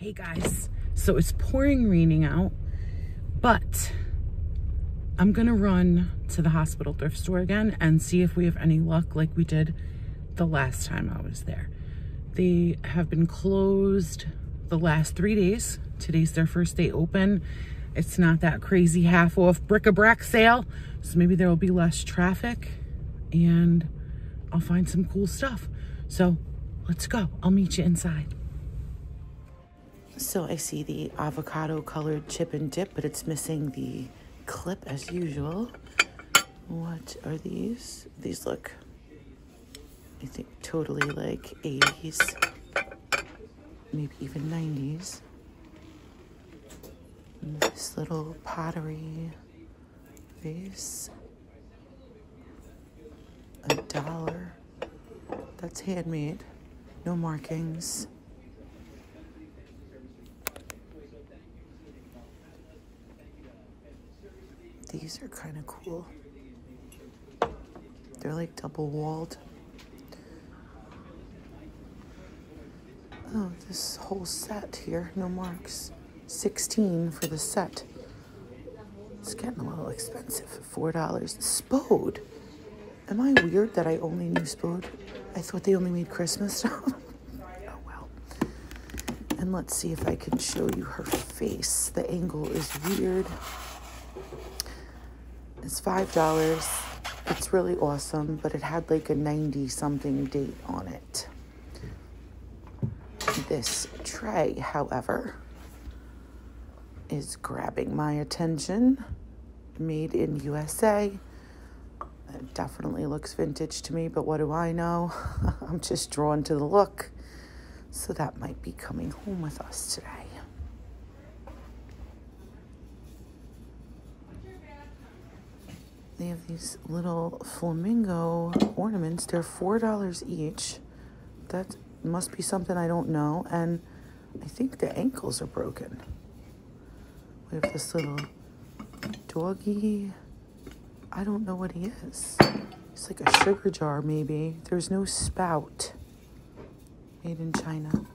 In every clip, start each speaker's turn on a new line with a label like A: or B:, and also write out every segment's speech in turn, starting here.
A: Hey guys, so it's pouring raining out, but I'm gonna run to the hospital thrift store again and see if we have any luck like we did the last time I was there. They have been closed the last three days. Today's their first day open. It's not that crazy half off bric-a-brac sale, so maybe there will be less traffic and I'll find some cool stuff. So let's go. I'll meet you inside. So I see the avocado colored chip and dip, but it's missing the clip as usual. What are these? These look, I think, totally like 80s, maybe even 90s. And this little pottery vase, a dollar. That's handmade, no markings. These are kind of cool. They're like double walled. Oh, this whole set here, no marks. 16 for the set. It's getting a little expensive. $4. Spode. Am I weird that I only knew Spode? I thought they only made Christmas stuff. oh well. And let's see if I can show you her face. The angle is weird. It's $5. It's really awesome, but it had like a 90 something date on it. This tray, however, is grabbing my attention. Made in USA. It definitely looks vintage to me, but what do I know? I'm just drawn to the look. So that might be coming home with us today. They have these little flamingo ornaments. They're $4 each. That must be something I don't know. And I think the ankles are broken. We have this little doggy. I don't know what he is. It's like a sugar jar, maybe. There's no spout. Made in China.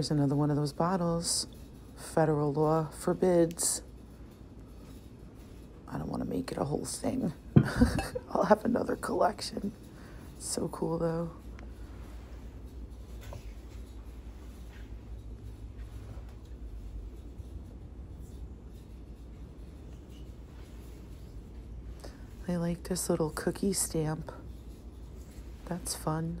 A: Here's another one of those bottles. Federal law forbids. I don't want to make it a whole thing. I'll have another collection. So cool though. I like this little cookie stamp. That's fun.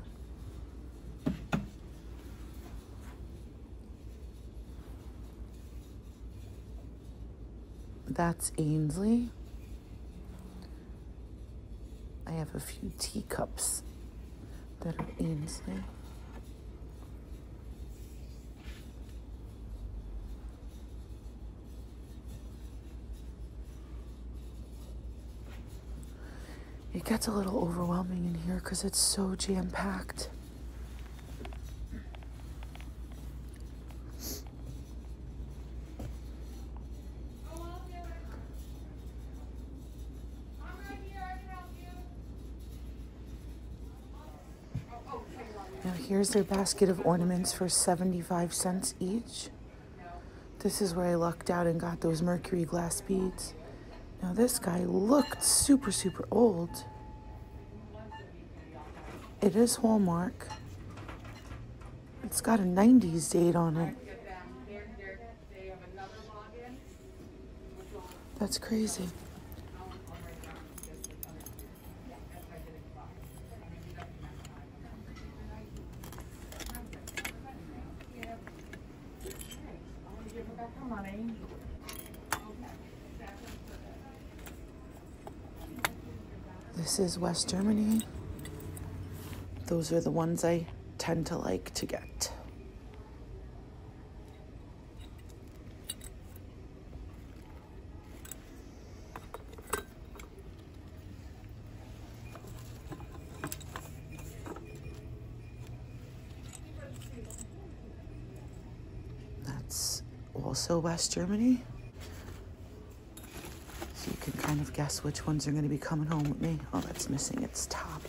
A: That's Aynsley. I have a few teacups that are Aynsley. It gets a little overwhelming in here because it's so jam packed. Now here's their basket of ornaments for 75 cents each. This is where I lucked out and got those mercury glass beads. Now this guy looked super, super old. It is Hallmark. It's got a 90s date on it. That's crazy. This is West Germany. Those are the ones I tend to like to get. That's also West Germany. Kind of guess which ones are going to be coming home with me. Oh, that's missing its top.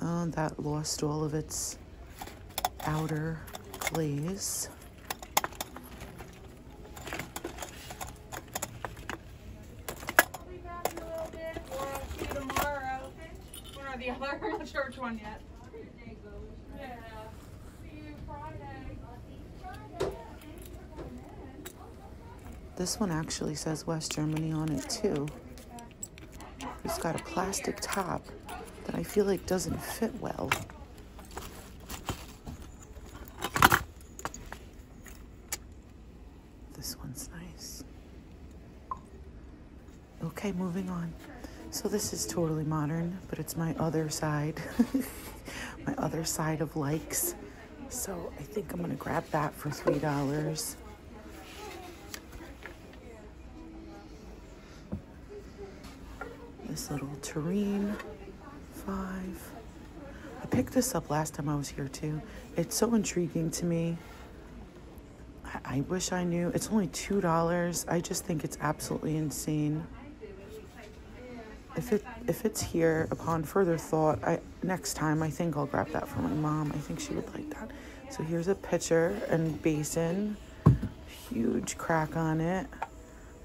A: Oh, that lost all of its outer glaze. This one actually says West Germany on it too. It's got a plastic top that I feel like doesn't fit well. This one's nice. Okay, moving on. So this is totally modern, but it's my other side, my other side of likes. So I think I'm gonna grab that for $3. This little tureen, five. I picked this up last time I was here too. It's so intriguing to me. I, I wish I knew. It's only two dollars. I just think it's absolutely insane. If it if it's here upon further thought, I next time I think I'll grab that for my mom. I think she would like that. So here's a pitcher and basin. Huge crack on it.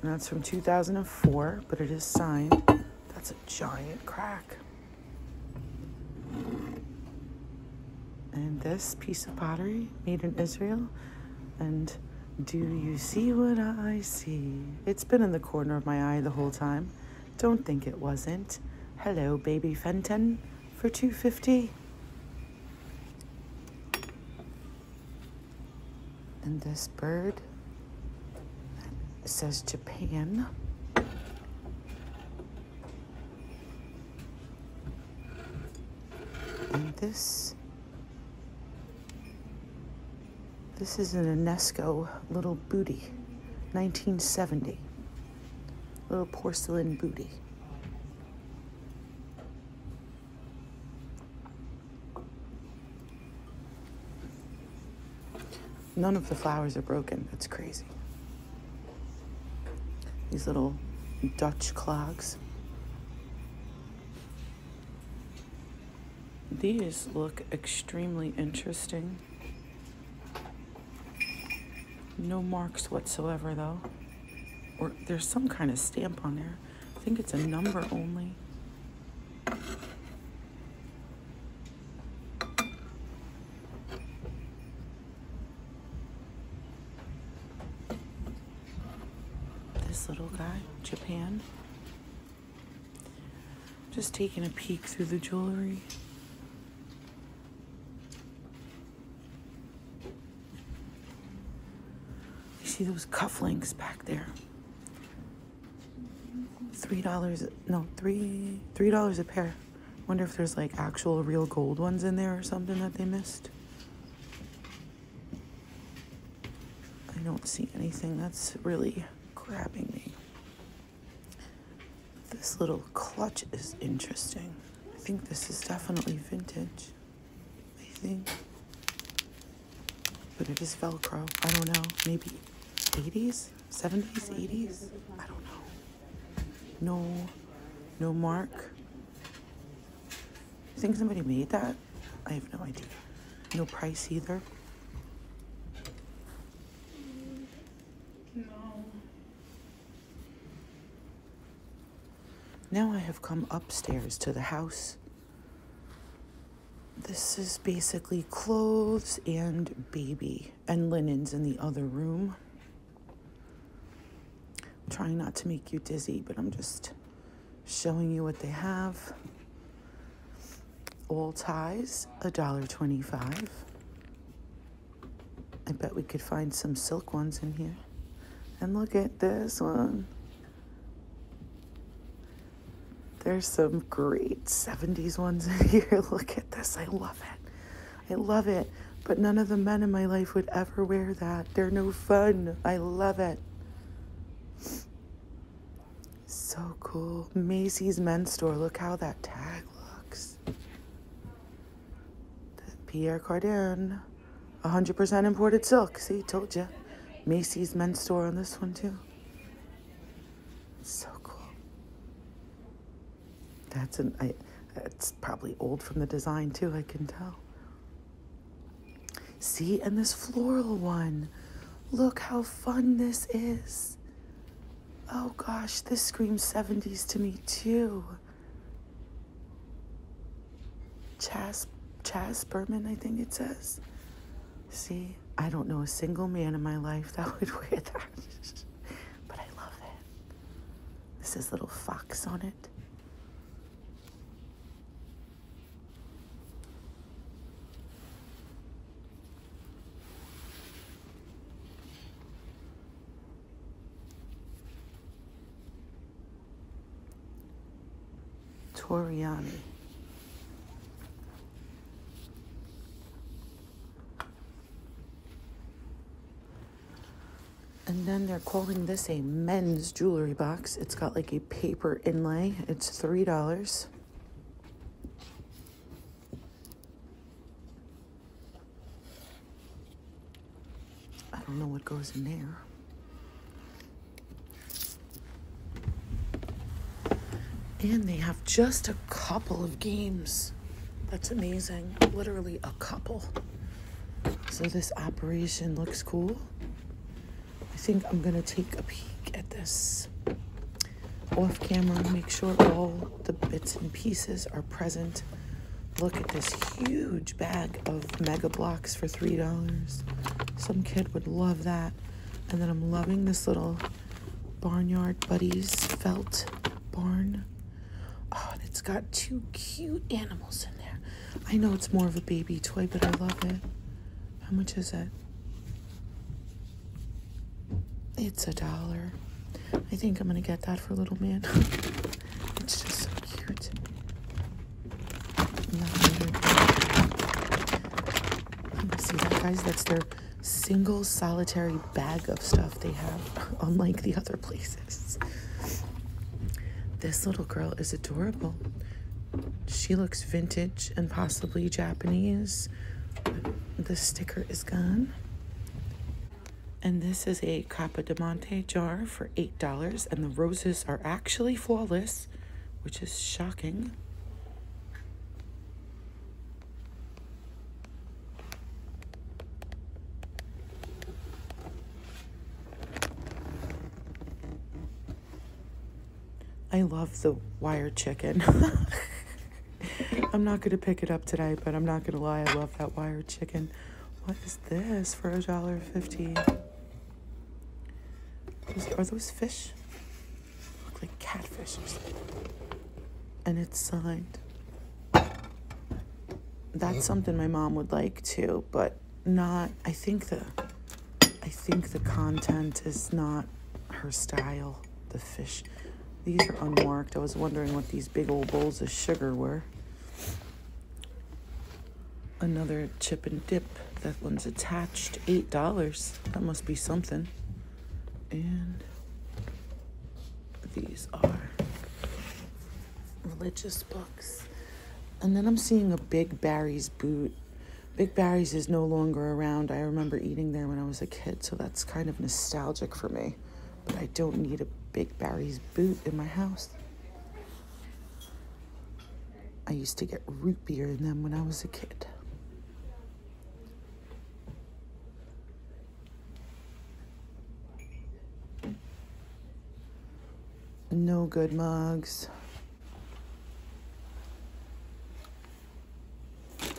A: And that's from 2004, but it is signed. That's a giant crack. And this piece of pottery made in Israel. And do you see what I see? It's been in the corner of my eye the whole time. Don't think it wasn't. Hello, baby Fenton, for 250. And this bird says Japan. This this is an Enesco little booty, 1970. Little porcelain booty. None of the flowers are broken. That's crazy. These little Dutch clogs. These look extremely interesting. No marks whatsoever, though. Or there's some kind of stamp on there. I think it's a number only. This little guy, Japan. Just taking a peek through the jewelry. Those cufflinks back there? Three dollars, no, three, three dollars a pair. Wonder if there's like actual real gold ones in there or something that they missed. I don't see anything that's really grabbing me. This little clutch is interesting. I think this is definitely vintage. I think. But it is Velcro. I don't know. Maybe 80s? 70s? 80s? I don't know. No, no mark. You think somebody made that? I have no idea. No price either.
B: No.
A: Now I have come upstairs to the house. This is basically clothes and baby and linens in the other room. Trying not to make you dizzy, but I'm just showing you what they have. All ties, $1.25. I bet we could find some silk ones in here. And look at this one. There's some great 70s ones in here. Look at this. I love it. I love it. But none of the men in my life would ever wear that. They're no fun. I love it. So cool. Macy's men's store. Look how that tag looks. Pierre Cardin. 100% imported silk. See, told you. Macy's men's store on this one too. So cool. That's an I it's probably old from the design too, I can tell. See, and this floral one. Look how fun this is. Oh gosh, this screams 70s to me too. Chas Chas Berman, I think it says. See, I don't know a single man in my life that would wear that. but I love it. This is little fox on it. Toriani. And then they're calling this a men's jewelry box. It's got like a paper inlay. It's $3. I don't know what goes in there. And they have just a couple of games. That's amazing. Literally a couple. So this operation looks cool. I think I'm gonna take a peek at this off camera, make sure all the bits and pieces are present. Look at this huge bag of Mega Bloks for $3. Some kid would love that. And then I'm loving this little Barnyard Buddies felt barn. Got two cute animals in there. I know it's more of a baby toy, but I love it. How much is it? It's a dollar. I think I'm gonna get that for little man. it's just so cute. See that, guys? That's their single solitary bag of stuff they have, unlike the other places. This little girl is adorable. She looks vintage and possibly Japanese. The sticker is gone. And this is a Capa Monte jar for $8. And the roses are actually flawless, which is shocking. I love the wire chicken. I'm not going to pick it up today, but I'm not going to lie. I love that wire chicken. What is this for a dollar fifty? Are those fish? Look like catfish or something. And it's signed. That's something my mom would like too, but not. I think the. I think the content is not her style. The fish. These are unmarked. I was wondering what these big old bowls of sugar were. Another chip and dip. That one's attached. $8. That must be something. And these are religious books. And then I'm seeing a Big Barry's boot. Big Barry's is no longer around. I remember eating there when I was a kid, so that's kind of nostalgic for me. But I don't need a Big Barry's boot in my house. I used to get root beer in them when I was a kid. No good mugs.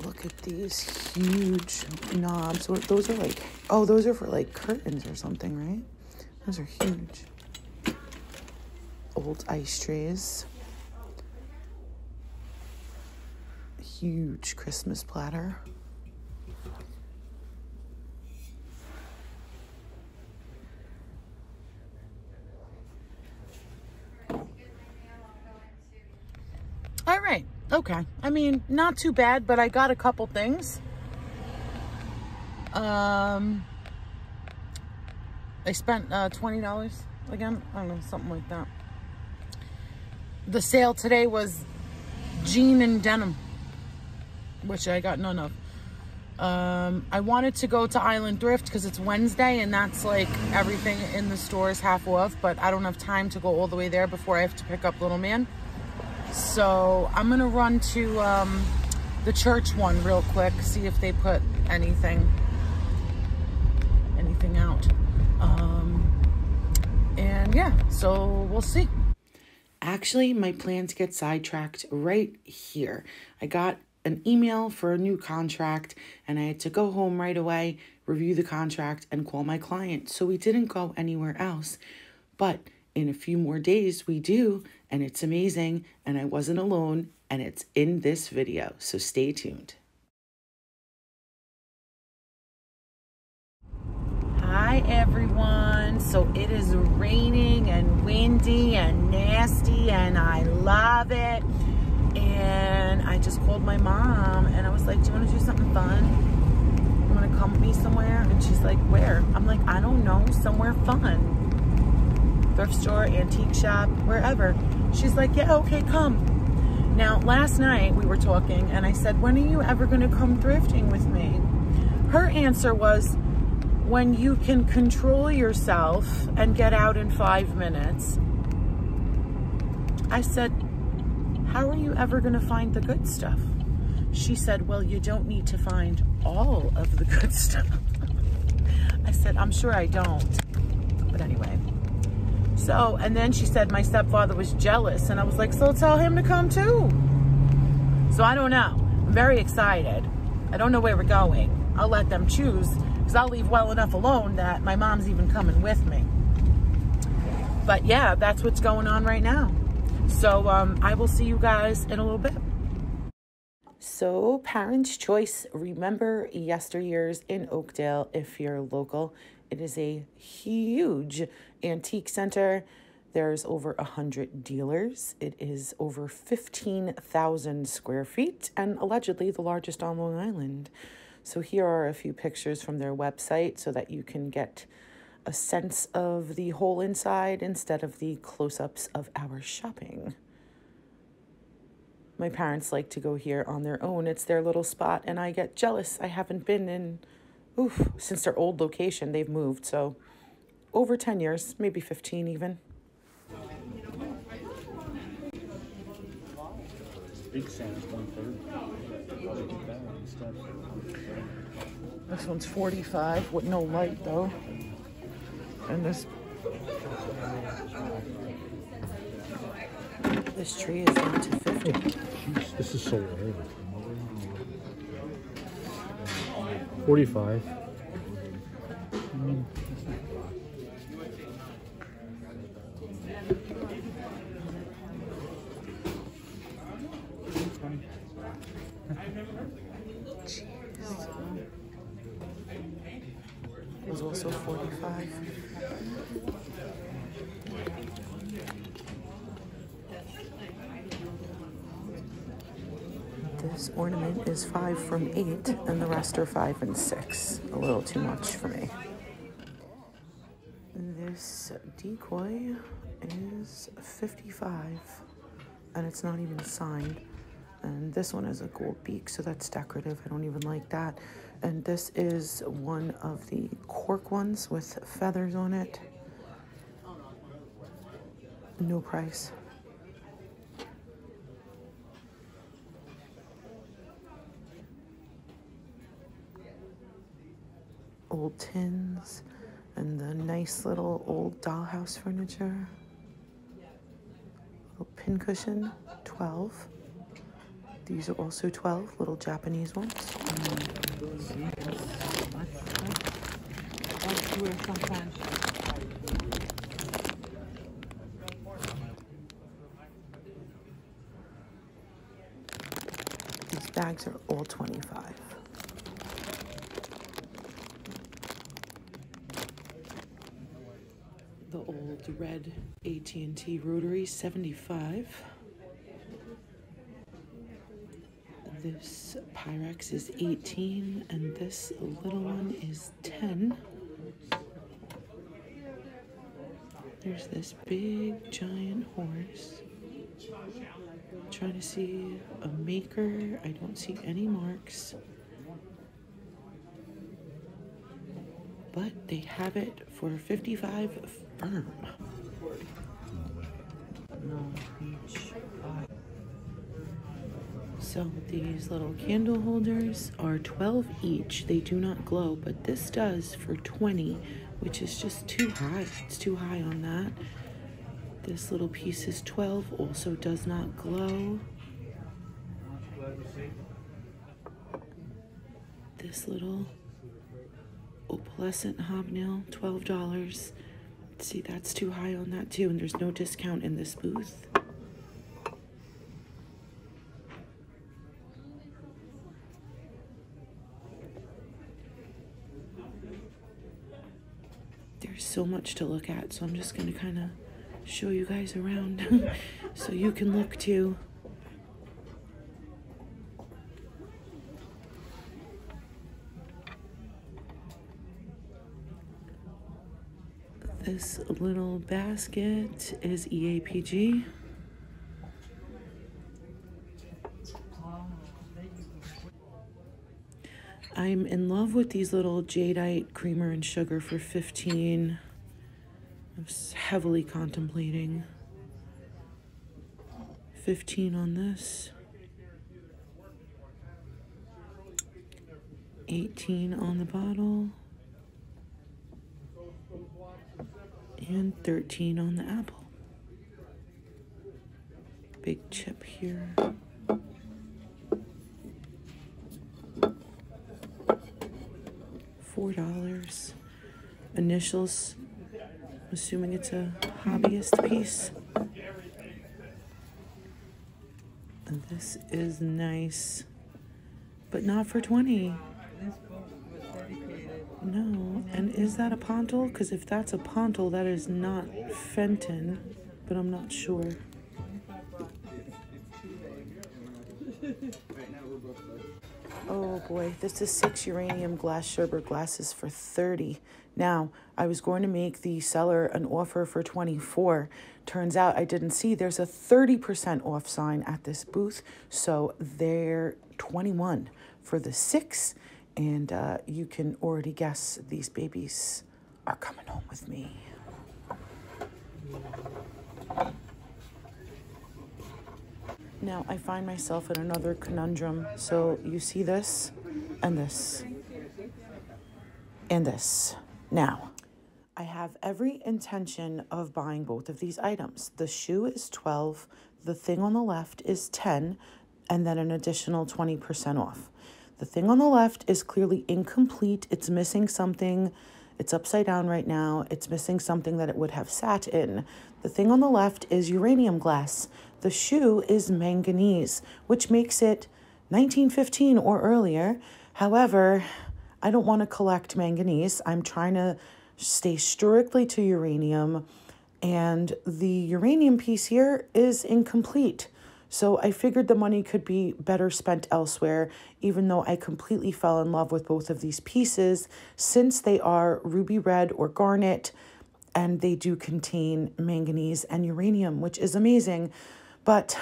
A: Look at these huge knobs. Those are like, oh, those are for like curtains or something, right? Those are huge old ice trays. Huge Christmas platter. All right. Okay. I mean, not too bad, but I got a couple things. Um, I spent uh, $20 again. I don't know, something like that the sale today was jean and denim, which I got none of. Um, I wanted to go to Island Thrift because it's Wednesday and that's like everything in the store is half off, but I don't have time to go all the way there before I have to pick up little man. So I'm gonna run to um, the church one real quick, see if they put anything, anything out. Um, and yeah, so we'll see. Actually, my plans get sidetracked right here. I got an email for a new contract and I had to go home right away, review the contract, and call my client. So we didn't go anywhere else. But in a few more days, we do, and it's amazing. And I wasn't alone, and it's in this video. So stay tuned. Hi everyone. So it is raining and windy and nasty and I love it. And I just called my mom and I was like, do you want to do something fun? You want to come with me somewhere? And she's like, where? I'm like, I don't know, somewhere fun. Thrift store, antique shop, wherever. She's like, yeah, okay, come. Now, last night we were talking and I said, when are you ever going to come thrifting with me? Her answer was, when you can control yourself and get out in five minutes. I said, how are you ever going to find the good stuff? She said, well, you don't need to find all of the good stuff. I said, I'm sure I don't. But anyway. So, and then she said my stepfather was jealous. And I was like, so tell him to come too. So I don't know. I'm very excited. I don't know where we're going. I'll let them choose because I'll leave well enough alone that my mom's even coming with me. But yeah, that's what's going on right now. So um, I will see you guys in a little bit. So Parents' Choice, remember yesteryears in Oakdale if you're local. It is a huge antique center. There's over a hundred dealers. It is over 15,000 square feet and allegedly the largest on Long Island. So here are a few pictures from their website so that you can get a sense of the whole inside instead of the close-ups of our shopping. My parents like to go here on their own. It's their little spot and I get jealous. I haven't been in, oof, since their old location. They've moved, so over 10 years, maybe 15 even.
C: Big Santa's one third.
A: This one's 45 with no light though. And this this tree is down to 50.
C: This is so rare. 45.
A: Was also 45. This ornament is five from eight, and the rest are five and six. A little too much for me. This decoy is 55, and it's not even signed. And this one has a gold beak, so that's decorative. I don't even like that. And this is one of the cork ones with feathers on it. No price. Old tins and the nice little old dollhouse furniture. Little pincushion, 12. These are also 12 little Japanese ones. These bags are all 25. The old red AT&T rotary 75. This Pyrex is 18 and this little one is 10. There's this big giant horse. I'm trying to see a maker. I don't see any marks. But they have it for 55 firm. So these little candle holders are 12 each. They do not glow, but this does for 20, which is just too high. It's too high on that. This little piece is 12, also does not glow. This little opalescent hobnail, $12. See, that's too high on that too, and there's no discount in this booth. There's so much to look at, so I'm just gonna kind of show you guys around so you can look too. This little basket is EAPG. I'm in love with these little jadeite creamer and sugar for 15. I was heavily contemplating 15 on this. 18 on the bottle. And 13 on the apple. Big chip here. Four dollars. Initials. I'm assuming it's a hobbyist piece. And this is nice, but not for 20.
B: This book was dedicated.
A: No, and is that a pontil? Because if that's a pontil, that is not Fenton, but I'm not sure. Oh boy, this is six uranium glass sherbet glasses for 30. Now, I was going to make the seller an offer for 24. Turns out I didn't see there's a 30% off sign at this booth, so they're 21 for the six. And uh, you can already guess these babies are coming home with me. Now I find myself in another conundrum. So you see this and this and this. Now, I have every intention of buying both of these items. The shoe is 12, the thing on the left is 10, and then an additional 20% off. The thing on the left is clearly incomplete. It's missing something. It's upside down right now. It's missing something that it would have sat in. The thing on the left is uranium glass. The shoe is manganese, which makes it 1915 or earlier. However, I don't want to collect manganese. I'm trying to stay strictly to uranium, and the uranium piece here is incomplete. So I figured the money could be better spent elsewhere, even though I completely fell in love with both of these pieces since they are ruby red or garnet and they do contain manganese and uranium, which is amazing. But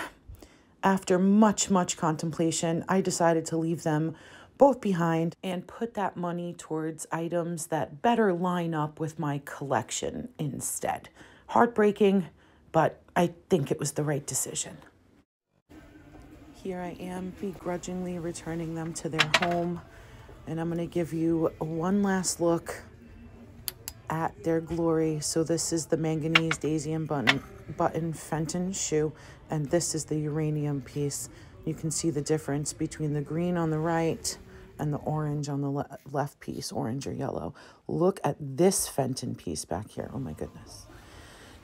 A: after much, much contemplation, I decided to leave them both behind and put that money towards items that better line up with my collection instead. Heartbreaking, but I think it was the right decision. Here I am begrudgingly returning them to their home, and I'm going to give you one last look at their glory. So this is the manganese daisy and button, button Fenton shoe, and this is the uranium piece. You can see the difference between the green on the right and the orange on the le- left piece, orange or yellow. Look at this Fenton piece back here. Oh my goodness.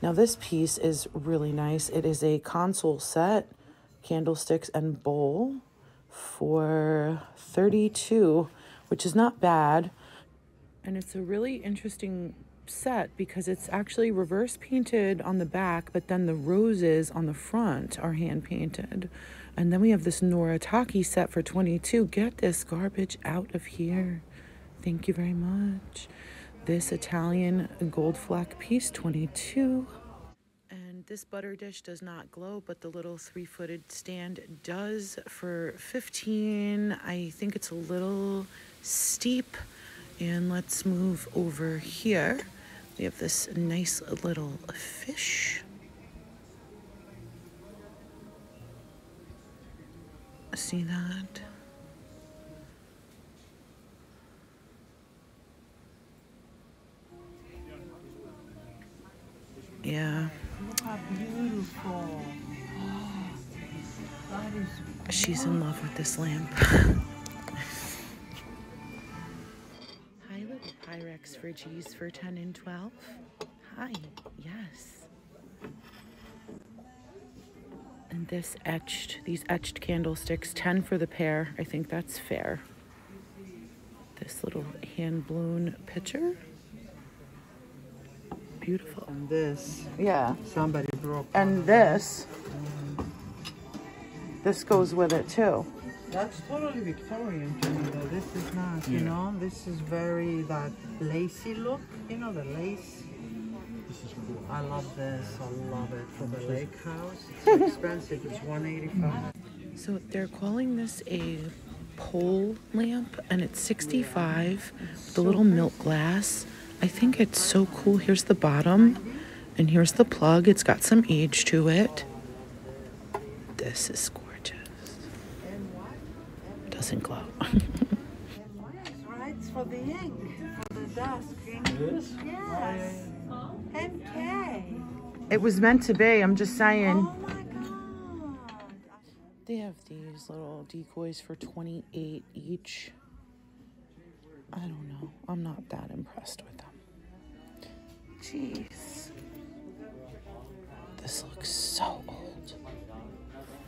A: Now this piece is really nice. It is a console set, candlesticks and bowl for 32, which is not bad. And it's a really interesting set because it's actually reverse painted on the back, but then the roses on the front are hand painted. And then we have this Noritake set for 22. Get this garbage out of here. Thank you very much. This Italian gold fleck piece, 22. And this butter dish does not glow, but the little three footed stand does for 15. I think it's a little steep And let's move over here. We have this nice little fish. See that? Yeah.
B: How beautiful.
A: She's in love with this lamp. Pyrex fridgies for 10 and 12. Hi, yes. And this etched, these etched candlesticks, 10 for the pair. I think that's fair. This little hand blown picture. Beautiful.
B: And this,
A: Yeah.
B: somebody broke.
A: And this, this goes with it too.
B: That's totally Victorian to me, though. This is not, you know, this is very that lacy look. You know, the lace.
C: This is cool.
B: I love this. I love it for the lake house. It's expensive. It's 185.
A: So they're calling this a pole lamp and it's 65 with a little milk glass. I think it's so cool. Here's the bottom and here's the plug. It's got some age to it. This is gorgeous. Doesn't glow.
B: Right, for the ink, for the dusk.
C: is?
B: Yes. MK.
A: it was meant to be, I'm just saying.
B: Oh my god.
A: They have these little decoys for 28 each. I don't know. I'm not that impressed with them. Jeez. This looks so old.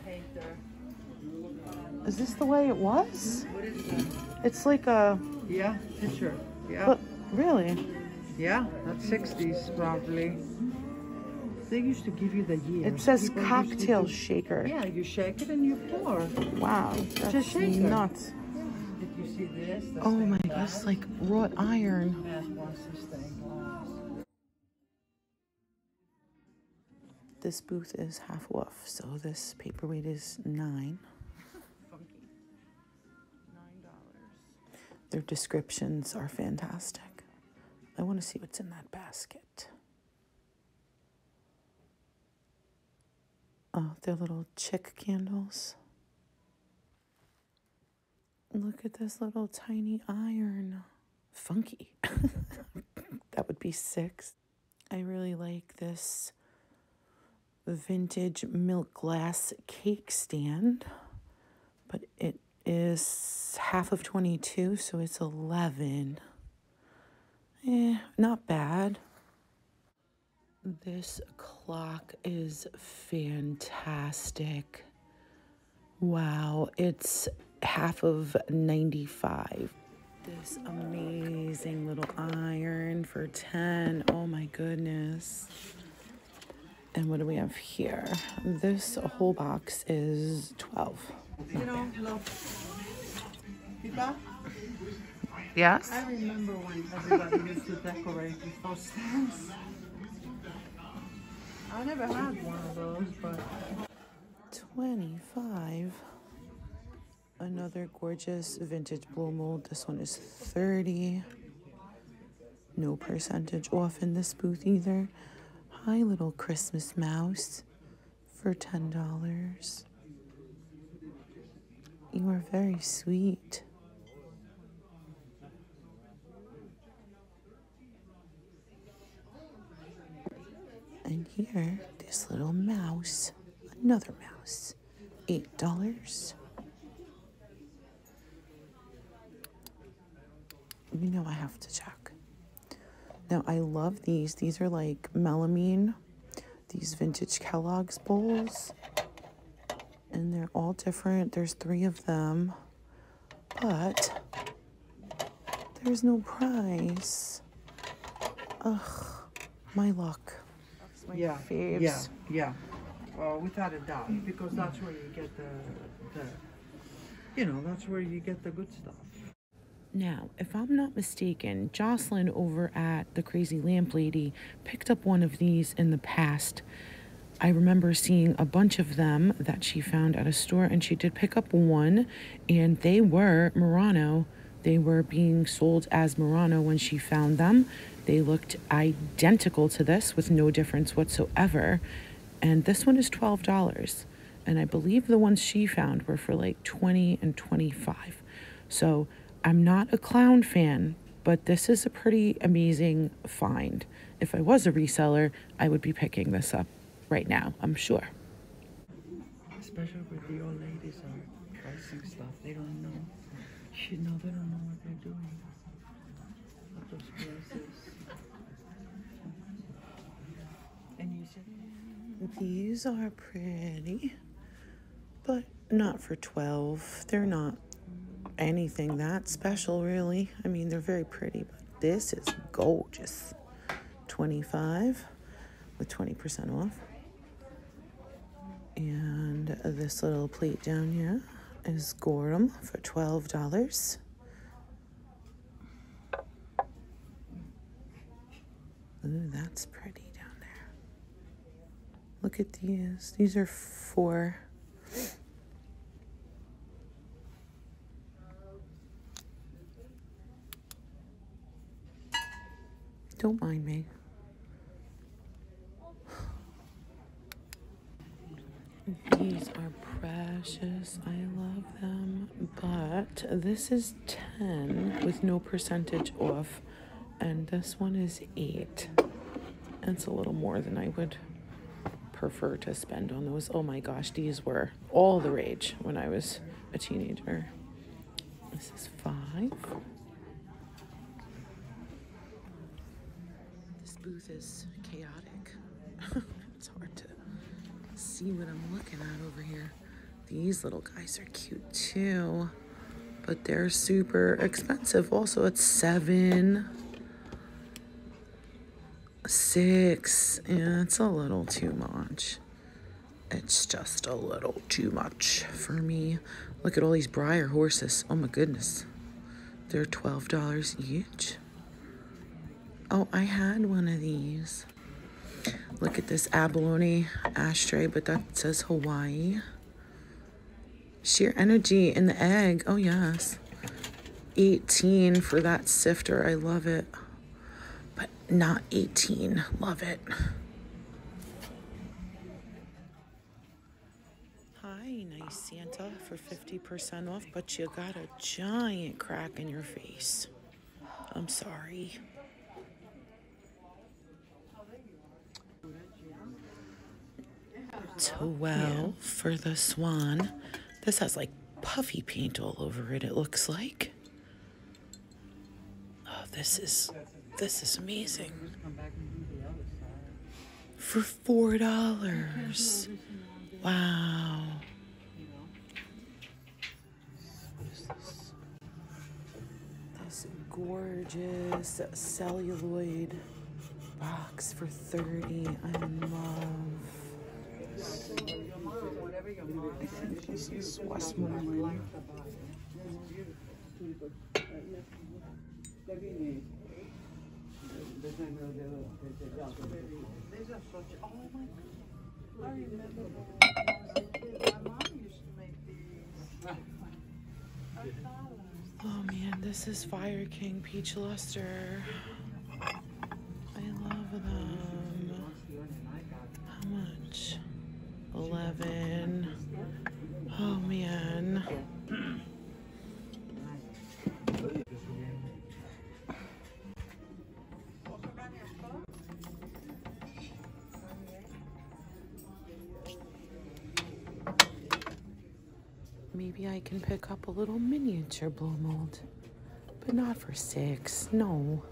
B: Hater.
A: Is this the way it was?
B: What is that?
A: It's like a.
B: Yeah, picture. Yeah.
A: But really?
B: Yeah, that's 60s probably. They used to give you the year.
A: It says
B: People
A: cocktail
B: do-
A: shaker.
B: Yeah, you shake it and you pour.
A: Wow. That's
B: shaker.
A: nuts.
B: Did you see this?
A: Oh my gosh,
B: glass?
A: like wrought iron.
B: Yes, once the stained glass.
A: This booth is half off, so this paperweight is nine. Their descriptions are fantastic. I want to see what's in that basket. Oh, they're little chick candles. Look at this little tiny iron. Funky. that would be six. I really like this vintage milk glass cake stand, but it is half of 22, so it's 11. Eh, not bad. This clock is fantastic. Wow, it's half of 95. This amazing little iron for 10. Oh my goodness. And what do we have here? This whole box is 12.
B: You know, look. Pipa,
A: Yes?
B: I remember when everybody used to decorate with those stamps. I never had one of those, but
A: 25. Another gorgeous vintage blow mold. This one is 30. No percentage off in this booth either. Hi, little Christmas mouse for $10. You are very sweet. And here, this little mouse, another mouse, eight dollars. You know I have to check. Now I love these. These are like melamine, these vintage Kellogg's bowls, and they're all different. There's three of them, but there's no price. Ugh, my luck. That's my
B: yeah,
A: faves.
B: yeah, yeah. Well, without a doubt, because that's where you get the, the, you know, that's where you get the good stuff.
A: Now, if I'm not mistaken, Jocelyn over at the Crazy Lamp Lady picked up one of these in the past. I remember seeing a bunch of them that she found at a store, and she did pick up one, and they were Murano They were being sold as Murano when she found them. They looked identical to this with no difference whatsoever. And this one is $12. And I believe the ones she found were for like 20 and 25. So I'm not a clown fan, but this is a pretty amazing find. If I was a reseller, I would be picking this up right now, I'm sure.
D: Especially with the old ladies are pricing stuff. They don't know. Shit, no, they don't know what they're doing. What those prices. And you said,
A: These are pretty, but not for 12. They're not anything that special, really. I mean, they're very pretty, but this is gorgeous. 25 with 20% off. And this little plate down here is Gorham for $12. Ooh, that's pretty down there. Look at these. These are four. Don't mind me. These are precious. I love them. But this is 10 with no percentage off. And this one is 8. That's a little more than I would prefer to spend on those. Oh my gosh, these were all the rage when I was a teenager. This is 5. This booth is chaotic. it's hard to see what I'm looking at over here. These little guys are cute too, but they're super expensive. Also, it's seven, six. Yeah, it's a little too much. It's just a little too much for me. Look at all these Breyer horses. Oh my goodness. They're $12 each. Oh, I had one of these. Look at this abalone ashtray, but that says Hawaii. Sheer energy in the egg. Oh, yes. 18 for that sifter. I love it. But not 18. Love it. Hi, nice Santa for 50% off, but you got a giant crack in your face. I'm sorry. Twelve for the swan. This has like puffy paint all over it. It looks like. Oh, this is this is amazing.
D: come back and do the other side.
A: For four dollars. Wow.
D: What is this?
A: This gorgeous celluloid box for 30. I'm in love.
D: This is
B: oh my, remember when I kid, my mom used to make these.
A: Oh man, this is Fire King Peach Luster. I love them. How much? 11. Can pick up a little miniature blow mold, but not for six. No.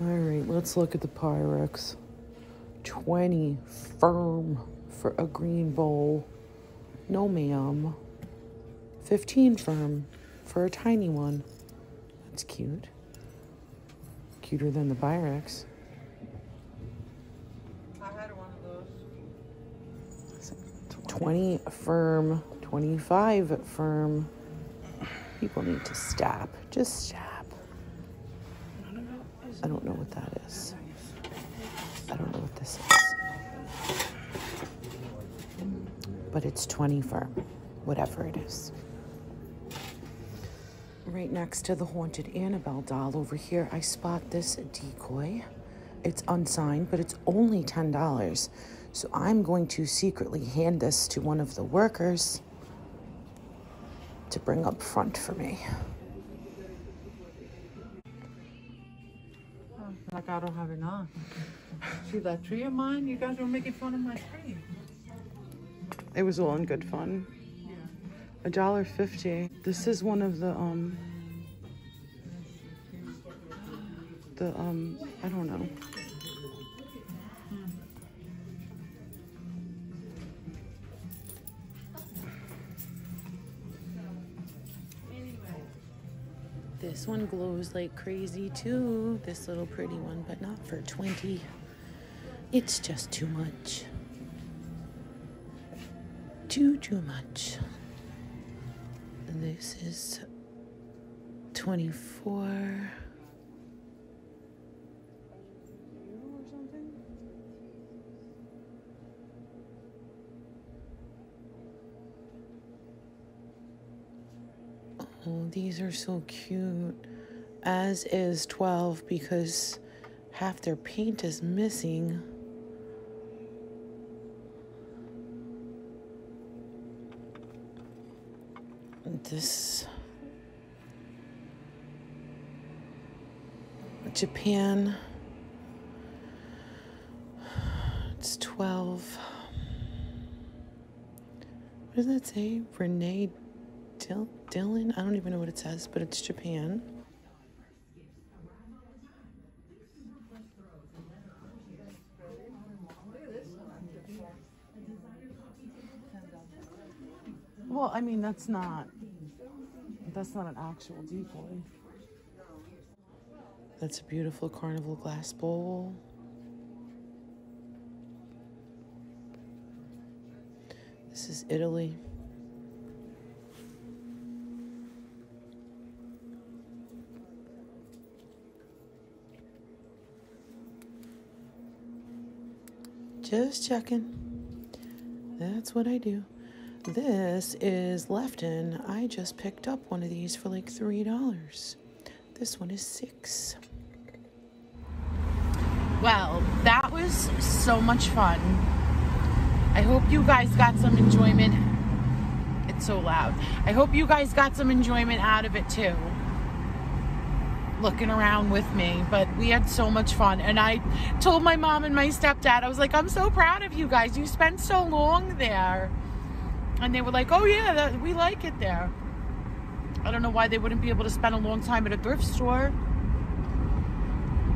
A: All right, let's look at the Pyrex. 20 firm for a green bowl. No, ma'am. 15 firm for a tiny one. That's cute. Cuter than the Pyrex.
B: I had one of those.
A: 20 firm, 25 firm. People need to stop. Just stop. I don't know what that is. I don't know what this is. But it's 20 firm, whatever it is. right next to the haunted Annabelle doll over here, I spot this decoy. It's unsigned, but it's only $10. So I'm going to secretly hand this to one of the workers to bring up front for me.
D: Like I don't have it on. See that tree of mine? You guys were making fun of my tree.
A: It was all in good fun. A dollar fifty. This is one of the um the um I don't know. This one glows like crazy too. This little pretty one, but not for 20. It's just too much. Too, too much. This is 24. These are so cute. As is 12 because half their paint is missing. This Japan. It's 12. What does that say? Renee Dil- Dylan? I don't even know what it says, but it's Japan. Well, I mean, that's not that's not an actual decoy. That's a beautiful carnival glass bowl. This is Italy. Just checking. That's what I do. This is Lefton. I just picked up one of these for like $3. This one is six. Well, that was so much fun. I hope you guys got some enjoyment. It's so loud. I hope you guys got some enjoyment out of it too. Looking around with me, but we had so much fun. And I told my mom and my stepdad, I was like, I'm so proud of you guys. You spent so long there. And they were like, oh, yeah, that, we like it there. I don't know why they wouldn't be able to spend a long time at a thrift store.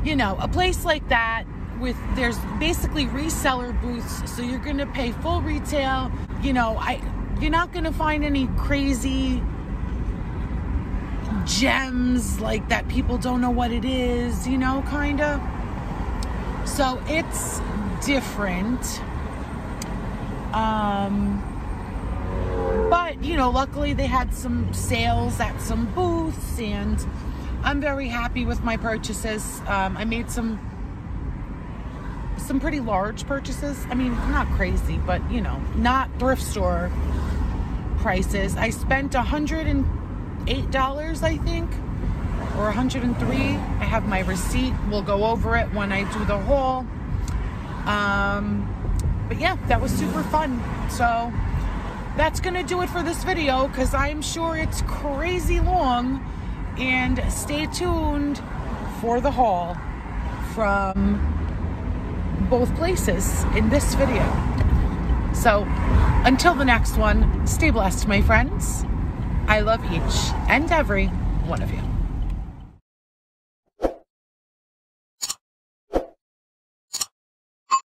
A: You know, a place like that with there's basically reseller booths, so you're going to pay full retail. You know, I you're not going to find any crazy gems like that people don't know what it is, you know, kind of. So it's different. Um but you know luckily they had some sales at some booths and i'm very happy with my purchases um, i made some some pretty large purchases i mean not crazy but you know not thrift store prices i spent $108 i think or 103 i have my receipt. We'll go over it when i do the haul. Um, but yeah that was super fun. So that's gonna do it for this video because I'm sure it's crazy long. And stay tuned for the haul from both places in this video. So until the next one, stay blessed, my friends. I love each and every one of you.